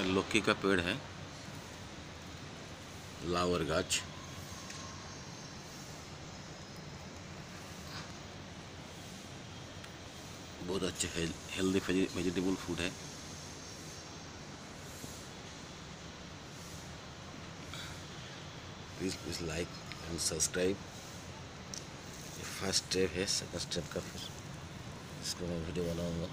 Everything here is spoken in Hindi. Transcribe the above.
लौकी का पेड़ है। लावर गाछ। बहुत अच्छे हेल्दी वेजिटेबल फ़ूड है। Please please like and subscribe first step है सेकंड स्टेप का फिर इसको मैं वीडियो बनाऊँगा।